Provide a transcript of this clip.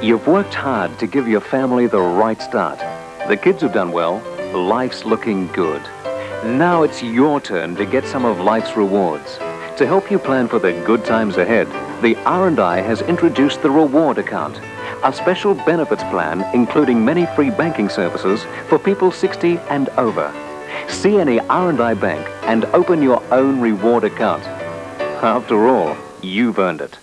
You've worked hard to give your family the right start. The kids have done well. Life's looking good. Now it's your turn to get some of life's rewards. To help you plan for the good times ahead, the R&I has introduced the Reward Account, a special benefits plan including many free banking services for people 60 and over. See any R&I bank and open your own reward account. After all, you've earned it.